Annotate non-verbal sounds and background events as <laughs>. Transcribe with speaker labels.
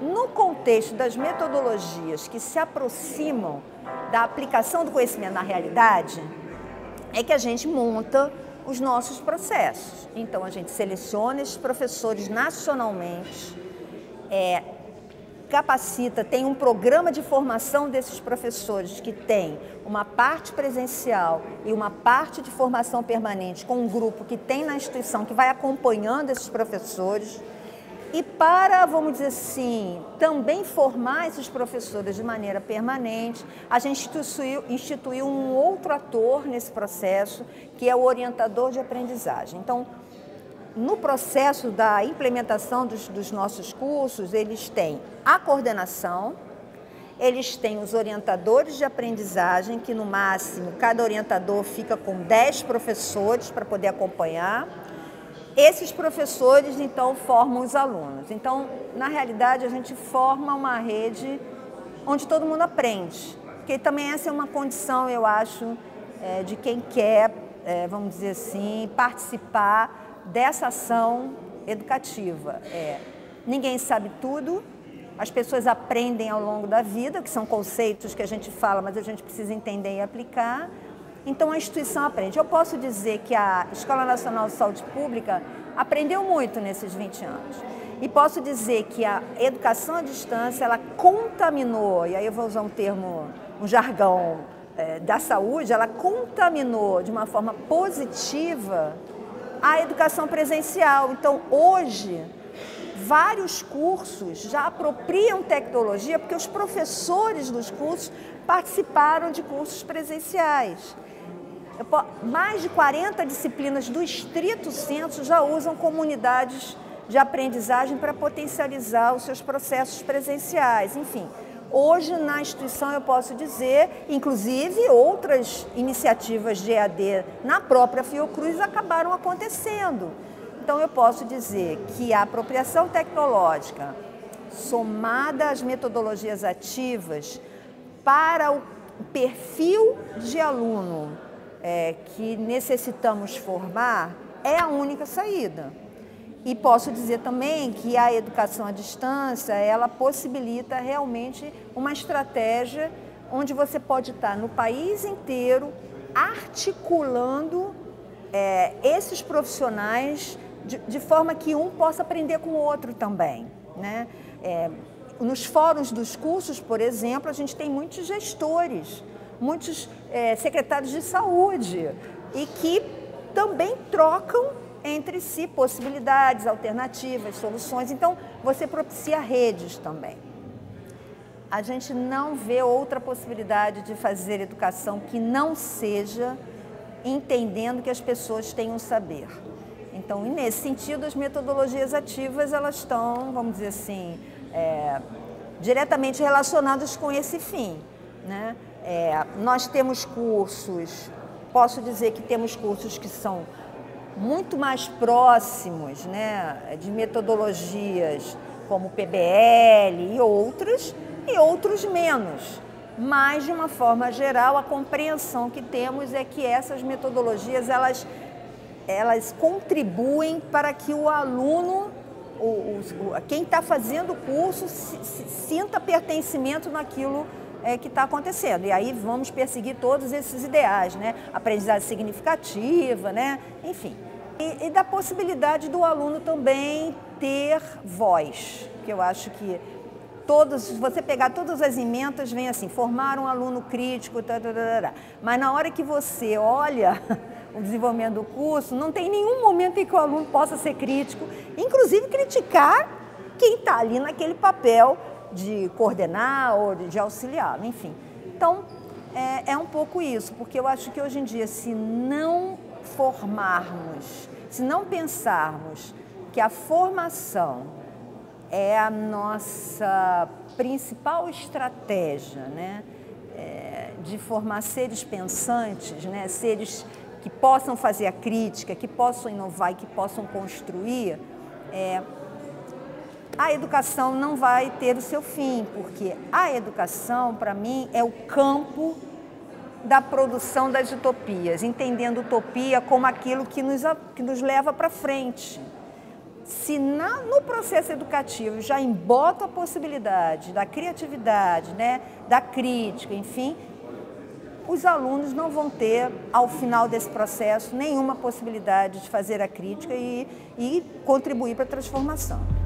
Speaker 1: no contexto das metodologias que se aproximam da aplicação do conhecimento na realidade, é que a gente monta os nossos processos. Então, a gente seleciona esses professores nacionalmente, é, capacita, tem um programa de formação desses professores que tem uma parte presencial e uma parte de formação permanente com um grupo que tem na instituição que vai acompanhando esses professores. E para, vamos dizer assim, também formar esses professores de maneira permanente, a gente instituiu, instituiu um outro ator nesse processo, que é o orientador de aprendizagem. Então, no processo da implementação dos, dos nossos cursos, eles têm a coordenação, eles têm os orientadores de aprendizagem, que no máximo cada orientador fica com 10 professores para poder acompanhar. Esses professores, então, formam os alunos. Então, na realidade, a gente forma uma rede onde todo mundo aprende. Porque também essa é uma condição, eu acho, é, de quem quer, é, vamos dizer assim, participar dessa ação educativa. É, ninguém sabe tudo, as pessoas aprendem ao longo da vida, que são conceitos que a gente fala, mas a gente precisa entender e aplicar. Então a instituição aprende. Eu posso dizer que a Escola Nacional de Saúde Pública aprendeu muito nesses 20 anos. E posso dizer que a educação à distância, ela contaminou, e aí eu vou usar um termo, um jargão é, da saúde, ela contaminou de uma forma positiva a educação presencial. Então, hoje, vários cursos já apropriam tecnologia porque os professores dos cursos participaram de cursos presenciais mais de 40 disciplinas do estrito senso já usam comunidades de aprendizagem para potencializar os seus processos presenciais. Enfim, hoje na instituição eu posso dizer, inclusive outras iniciativas de EAD na própria Fiocruz acabaram acontecendo. Então eu posso dizer que a apropriação tecnológica somada às metodologias ativas para o perfil de aluno é, que necessitamos formar é a única saída. E posso dizer também que a educação à distância, ela possibilita realmente uma estratégia onde você pode estar no país inteiro articulando é, esses profissionais de, de, forma que um possa aprender com o outro também. Né? É, nos fóruns dos cursos, por exemplo, a gente tem muitos gestores muitos é, secretários de saúde e que também trocam entre si possibilidades, alternativas, soluções. Então, você propicia redes também. A gente não vê outra possibilidade de fazer educação que não seja entendendo que as pessoas têm um saber. Então, nesse sentido, as metodologias ativas elas estão, vamos dizer assim, é, diretamente relacionadas com esse fim. Né? É, nós temos cursos, posso dizer que temos cursos que são muito mais próximos né, de metodologias como PBL e outros, e outros menos. Mas, de uma forma geral, a compreensão que temos é que essas metodologias, elas, elas contribuem para que o aluno, o, o, quem está fazendo o curso, se, se, sinta pertencimento naquilo é, que está acontecendo. E aí vamos perseguir todos esses ideais, né? Aprendizagem significativa, né? Enfim. E, e da possibilidade do aluno também ter voz, que eu acho que todos, se você pegar todas as emendas, vem assim, formar um aluno crítico, tá, tá, tá, tá, mas na hora que você olha <laughs> o desenvolvimento do curso, não tem nenhum momento em que o aluno possa ser crítico, inclusive criticar quem está ali naquele papel de coordenar ou de auxiliar, enfim. Então, é, é um pouco isso, porque eu acho que hoje em dia, se não formarmos, se não pensarmos que a formação é a nossa principal estratégia, né? É, de formar seres pensantes, né? seres que possam fazer a crítica, que possam inovar e que possam construir, é, a educação não vai ter o seu fim, porque a educação, para mim, é o campo da produção das utopias, entendendo utopia como aquilo que nos, que nos leva para frente. se na, no processo educativo já embota a possibilidade da criatividade, né, da crítica, enfim, os alunos não vão ter, ao final desse processo, nenhuma possibilidade de fazer a crítica e, e contribuir para a transformação.